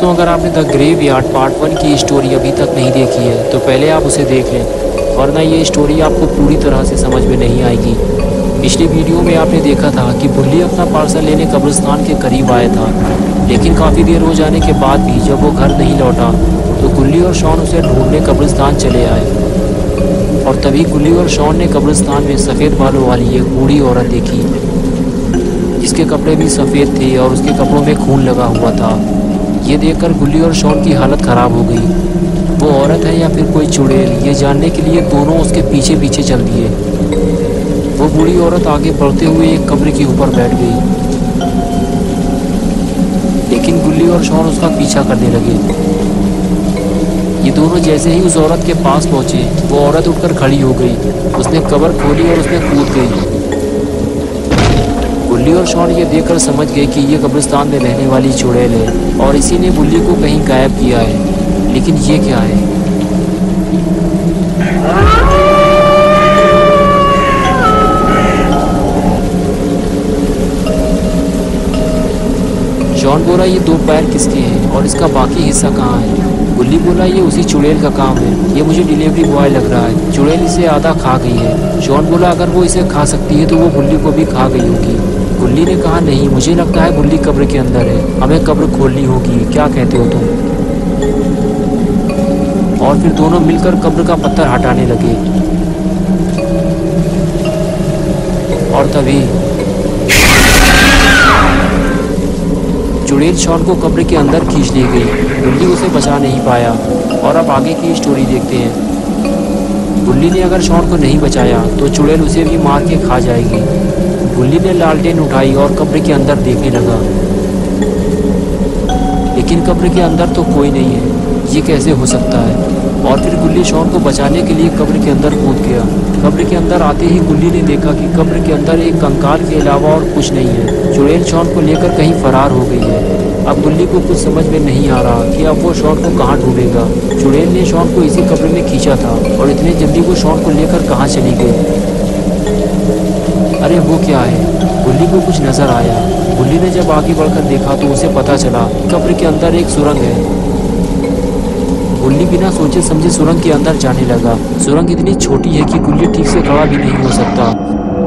दोस्तों, अगर आपने the graveyard part one की स्टोरी अभी तक नहीं देखी है तो पहले आप उसे देख लें, वरना ये स्टोरी आपको पूरी तरह से समझ में नहीं आएगी। पिछली वीडियो में आपने देखा था कि बुल्ली अपना पार्सल लेने कब्रिस्तान के करीब आया था, लेकिन काफ़ी देर हो जाने के बाद भी जब वो घर नहीं लौटा तो गुल्ली और शॉन उसे ढूँढने कब्रिस्तान चले आए। और तभी गुल्ली और शॉन ने कब्रिस्तान में सफ़ेद बालों वाली एक बूढ़ी औरत देखी, जिसके कपड़े भी सफ़ेद थे और उसके कपड़ों में खून लगा हुआ था। ये देखकर गुल्ली और शॉन की हालत ख़राब हो गई। वो औरत है या फिर कोई चुड़ैल, ये जानने के लिए दोनों उसके पीछे पीछे चल दिए। वो बूढ़ी औरत आगे बढ़ते हुए एक कब्र के ऊपर बैठ गई। लेकिन गुल्ली और शॉन उसका पीछा करने लगे। ये दोनों जैसे ही उस औरत के पास पहुँचे, वो औरत उठकर खड़ी हो गई। उसने कब्र खोली और उसमें कूद गई। बुल्ली और शॉन ये देखकर समझ गए कि ये कब्रिस्तान में रहने वाली चुड़ैल है और इसी ने बुल्ली को कहीं गायब किया है। लेकिन ये क्या है? जॉन बोला, ये दो पैर किसके हैं और इसका बाकी हिस्सा कहाँ है? गुल्ली बोला, ये उसी चुड़ैल का काम है। ये मुझे डिलीवरी बॉय लग रहा है। चुड़ैल इसे आधा खा गई है। जॉन बोला, अगर वो इसे खा सकती है तो वो बुल्ली को भी खा गई होगी। गुल्ली ने कहा, नहीं, मुझे लगता है गुल्ली कब्र के अंदर है। हमें कब्र खोलनी होगी। क्या कहते हो तुम? और फिर दोनों मिलकर कब्र का पत्थर हटाने लगे। और तभी चुड़ैल शॉन को कब्र के अंदर खींच ली गई। गुल्ली उसे बचा नहीं पाया। और अब आगे की स्टोरी देखते हैं। गुल्ली ने अगर शॉन को नहीं बचाया तो चुड़ैल उसे भी मार के खा जाएगी। गुल्ली ने लालटेन उठाई और कब्र के अंदर देखने लगा। लेकिन कब्र के अंदर तो कोई नहीं है। ये कैसे हो सकता है? और फिर गुल्ली शॉन को बचाने के लिए कब्र के अंदर कूद गया। कब्र के अंदर आते ही गुल्ली ने देखा कि कब्र के अंदर एक कंकाल के अलावा और कुछ नहीं है। चुड़ैल शॉन को लेकर कहीं फरार हो गई है। अब गुल्ली को कुछ समझ में नहीं आ रहा कि अब वो शॉन को कहाँ ढूंढेगा। चुड़ैल ने शॉन को इसी कब्र में खींचा था और इतने जल्दी वो शॉन को लेकर कहाँ चली गई? अरे वो क्या है? गुल्ली को कुछ नज़र आया। गुल्ली ने जब आगे बढ़कर देखा तो उसे पता चला कब्र के अंदर एक सुरंग है। गुल्ली बिना सोचे समझे सुरंग के अंदर जाने लगा। सुरंग इतनी छोटी है कि गुल्ली ठीक से खड़ा भी नहीं हो सकता।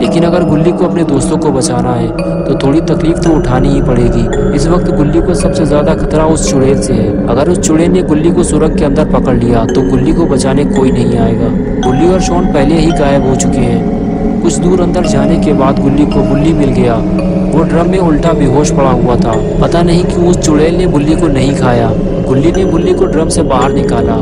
लेकिन अगर गुल्ली को अपने दोस्तों को बचाना है तो थोड़ी तकलीफ़ तो उठानी ही पड़ेगी। इस वक्त गुल्ली को सबसे ज़्यादा खतरा उस चुड़ैल से है। अगर उस चुड़ैल ने गुल्ली को सुरंग के अंदर पकड़ लिया तो गुल्ली को बचाने कोई नहीं आएगा। गुल्ली और शॉन पहले ही गायब हो चुके हैं। कुछ दूर अंदर जाने के बाद गुल्ली को बुल्ली मिल गया। वो ड्रम में उल्टा बेहोश पड़ा हुआ था। पता नहीं क्यों उस चुड़ैल ने बुल्ली को नहीं खाया। गुल्ली ने बुल्ली को ड्रम से बाहर निकाला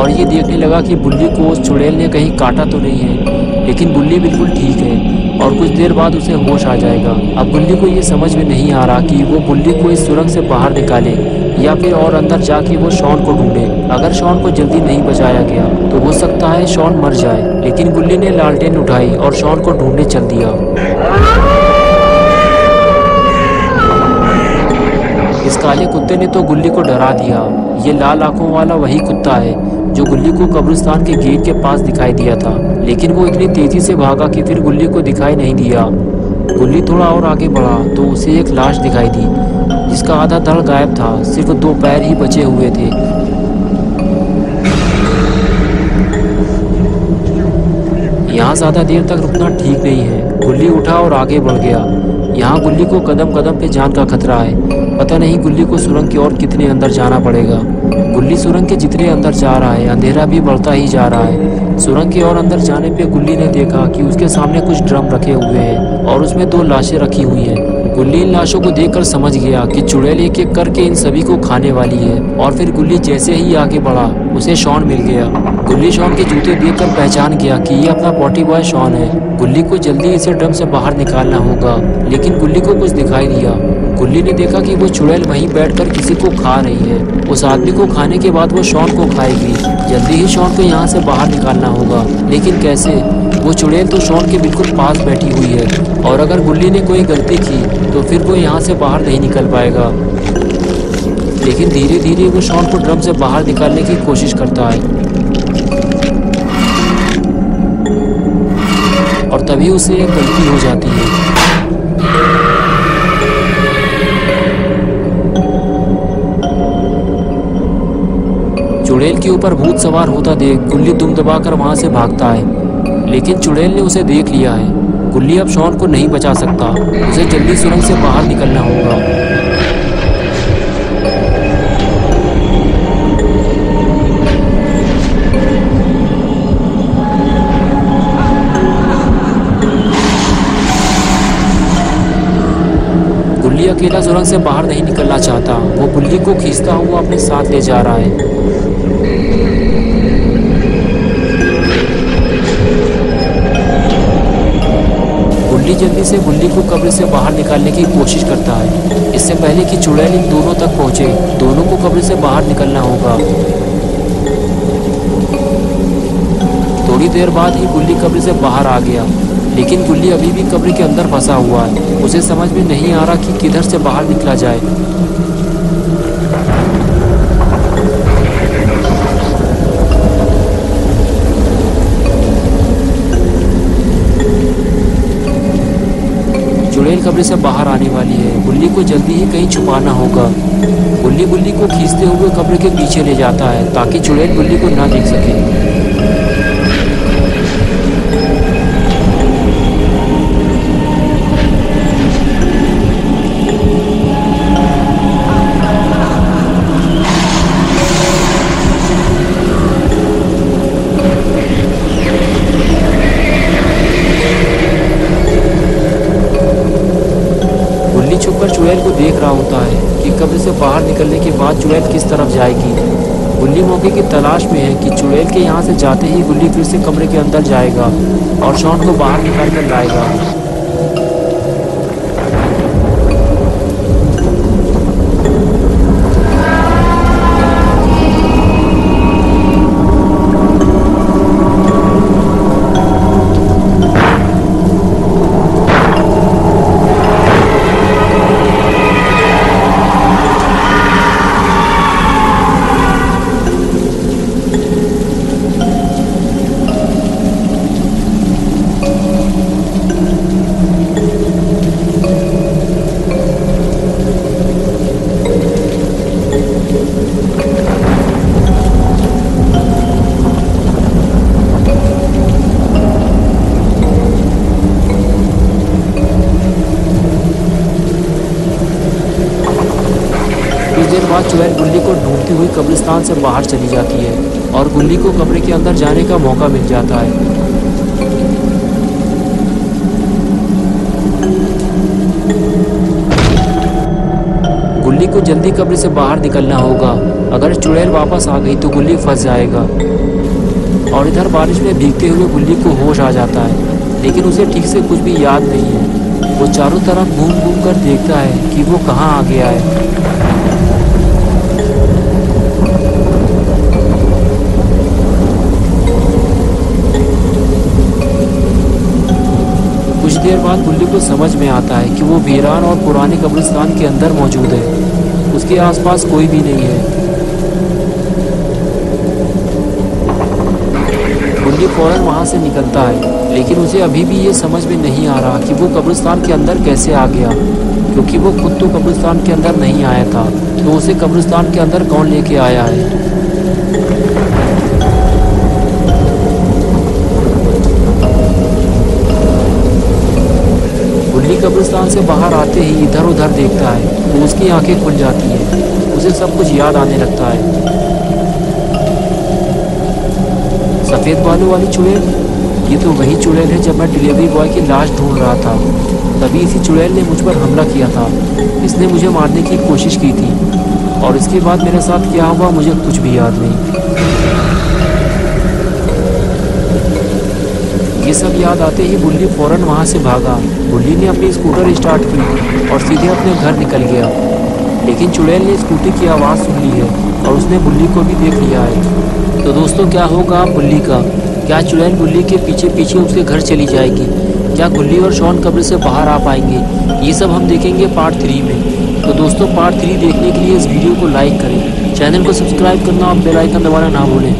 और ये देखने लगा कि बुल्ली को उस चुड़ैल ने कहीं काटा तो नहीं है। लेकिन बुल्ली बिल्कुल ठीक है और कुछ देर बाद उसे होश आ जाएगा। अब बुल्ली को ये समझ में नहीं आ रहा कि वो बुल्ली को इस सुरंग से बाहर निकाले। या फिर और अंदर जाके वो शॉन को ढूंढे। अगर शॉन को जल्दी नहीं बचाया गया तो हो सकता है शॉन मर जाए। लेकिन गुल्ली ने लालटेन उठाई और शॉन को ढूँढने चल दिया। इस काले कुत्ते ने तो गुल्ली को डरा दिया। ये लाल आँखों वाला वही कुत्ता है, जो गुल्ली को कब्रिस्तान के गेट के पास दिखाई दिया था। लेकिन वो इतनी तेज़ी से भागा कि फिर गुल्ली को दिखाई नहीं दिया। गुल्ली थोड़ा और आगे बढ़ा तो उसे एक लाश दिखाई दी। जिसका आधा धड़ गायब था, सिर्फ़ दो पैर ही बचे हुए थे। यहाँ ज़्यादा देर तक रुकना ठीक नहीं है। गुल्ली उठा और आगे बढ़ गया। यहाँ गुल्ली को कदम कदम पे जान का खतरा है। पता नहीं गुल्ली को सुरंग की ओर कितने अंदर जाना पड़ेगा। गुल्ली सुरंग के जितने अंदर जा रहा है, अंधेरा भी बढ़ता ही जा रहा है। सुरंग की ओर अंदर जाने पे गुल्ली ने देखा कि उसके सामने कुछ ड्रम रखे हुए हैं और उसमें दो लाशें रखी हुई हैं। गुल्ली इन लाशों को देखकर समझ गया कि चुड़ैल एक एक करके इन सभी को खाने वाली है और फिर गुल्ली जैसे ही आगे बढ़ा, उसे शॉन मिल गया। गुल्ली शॉन के जूते देखकर पहचान गया कि ये अपना पॉटी बॉय शॉन है। गुल्ली को जल्दी इसे ड्रम से बाहर निकालना होगा, लेकिन गुल्ली को कुछ दिखाई दिया। गुल्ली ने देखा कि वो चुड़ैल वहीं बैठकर किसी को खा रही है। उस आदमी को खाने के बाद वो शॉन को खाएगी। जल्दी ही शॉन को यहाँ से बाहर निकालना होगा, लेकिन कैसे? वो चुड़ैल तो शॉन के बिल्कुल पास बैठी हुई है। और अगर गुल्ली ने कोई गलती की तो फिर वो यहाँ से बाहर नहीं निकल पाएगा। लेकिन धीरे धीरे वो शॉन को ड्रम से बाहर निकालने की कोशिश करता है। और तभी उसे एक गलती हो जाती है। चुड़ैल के ऊपर भूत सवार होता देख गुल्ली दुम दबाकर वहाँ से भागता है। लेकिन चुड़ैल ने उसे देख लिया है। गुल्ली अब शॉन को नहीं बचा सकता। उसे जल्दी सुरंग से बाहर निकलना होगा। गुल्ली अकेला सुरंग से बाहर नहीं निकलना चाहता। वो गुल्ली को खींचता हुआ अपने साथ ले जा रहा है। गुल्ली जल्दी से गुल्ली को कब्र से बाहर निकालने की कोशिश करता है। इससे पहले कि चुड़ैल इन दोनों तक पहुँचे, दोनों को कब्र से बाहर निकलना होगा। थोड़ी देर बाद ही गुल्ली कब्र से बाहर आ गया, लेकिन गुल्ली अभी भी कब्र के अंदर फंसा हुआ है। उसे समझ में नहीं आ रहा कि किधर से बाहर निकला जाए। चुड़ैल से बाहर आने वाली है। गुल्ली को जल्दी ही कहीं छुपाना होगा। गुल्ली गुल्ली को खींचते हुए कब्र के पीछे ले जाता है, ताकि चुड़ैल गुल्ली को ना देख सके। छुपकर चुड़ैल को देख रहा होता है कि कब्र से बाहर निकलने के बाद चुड़ैल किस तरफ़ जाएगी गुल्ली मौके की तलाश में है कि चुड़ैल के यहाँ से जाते ही गुल्ली फिर से कमरे के अंदर जाएगा और शॉन को बाहर निकाल कर लाएगा। देर बाद चुड़ैल गुल्ली को ढूंढती हुई कब्रिस्तान से बाहर चली जाती है और गुल्ली को कमरे के अंदर जाने का मौका मिल जाता है। गुल्ली को जल्दी कब्र से बाहर निकलना होगा। अगर चुड़ैल वापस आ गई तो गुल्ली फंस जाएगा। और इधर बारिश में भीगते हुए गुल्ली को होश आ जाता है, लेकिन उसे ठीक से कुछ भी याद नहीं है। वो चारों तरफ़ घूम घूम कर देखता है कि वो कहाँ आ गया है। बाद गुल्ली को समझ में आता है कि वो वीरान और पुराने कब्रिस्तान के अंदर मौजूद है। उसके आसपास कोई भी नहीं है। गुल्ली फ़ौरन वहाँ से निकलता है, लेकिन उसे अभी भी ये समझ में नहीं आ रहा कि वो कब्रिस्तान के अंदर कैसे आ गया। क्योंकि वो खुद तो कब्रिस्तान के अंदर नहीं आया था तो उसे कब्रिस्तान के अंदर कौन लेके आया है? कब्रिस्तान से बाहर आते ही इधर उधर देखता है तो उसकी आँखें खुल जाती हैं, उसे सब कुछ याद आने लगता है। सफ़ेद बालों वाली चुड़ैल? ये तो वही चुड़ैल है जब मैं डिलीवरी बॉय की लाश ढूंढ रहा था। तभी इसी चुड़ैल ने मुझ पर हमला किया था। इसने मुझे मारने की कोशिश की थी, और इसके बाद मेरे साथ क्या हुआ मुझे कुछ भी याद नहीं। ये सब याद आते ही बुल्ली फ़ौरन वहाँ से भागा। बुल्ली ने अपनी स्कूटर स्टार्ट की और सीधे अपने घर निकल गया। लेकिन चुड़ैल ने स्कूटी की आवाज़ सुन ली है और उसने बुल्ली को भी देख लिया है। तो दोस्तों, क्या होगा बुल्ली का? क्या चुड़ैल बुल्ली के पीछे पीछे उसके घर चली जाएगी? क्या गुल्ली और शॉन कब्र से बाहर आ पाएँगे? ये सब हम देखेंगे पार्ट थ्री में। तो दोस्तों, पार्ट थ्री देखने के लिए इस वीडियो को लाइक करें। चैनल को सब्सक्राइब करना और बेल आइकन दबाना ना भूलें।